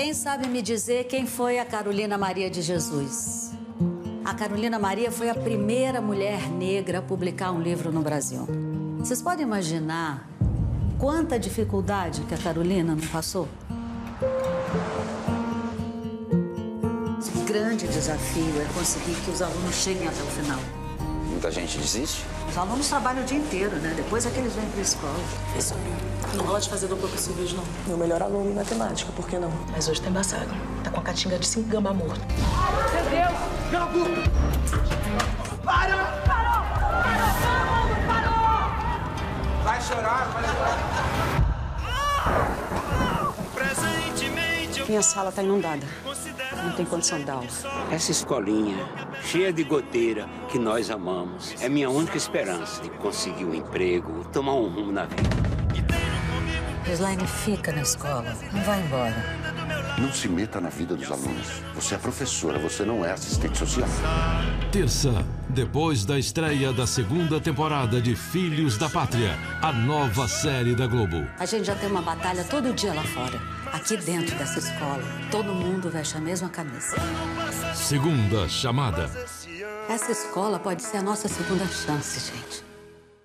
Quem sabe me dizer quem foi a Carolina Maria de Jesus? A Carolina Maria foi a primeira mulher negra a publicar um livro no Brasil. Vocês podem imaginar quanta dificuldade que a Carolina não passou? O grande desafio é conseguir que os alunos cheguem até o final. Muita gente desiste? Os alunos trabalham o dia inteiro, né? Depois é que eles vêm para a escola. Isso Não rola de fazer dupla com civis, não. Meu melhor aluno em matemática, por que não? Mas hoje tá embaçado. Tá com a catinga de cinco gambá morto. Meu Deus! Jambu! Para! Parou! Parou! Mundo parou! Vai chorar, vai chorar. Minha sala tá inundada. Não tem condição de aula. Essa escolinha, cheia de goteira, que nós amamos, é minha única esperança de conseguir um emprego, tomar um rumo na vida. Gislaine, fica na escola. Não vai embora. Não se meta na vida dos alunos. Você é professora, você não é assistente social. Terça, depois da estreia da segunda temporada de Filhos da Pátria, a nova série da Globo. A gente já tem uma batalha todo dia lá fora. Aqui dentro dessa escola, todo mundo veste a mesma camisa. Segunda chamada. Essa escola pode ser a nossa segunda chance, gente.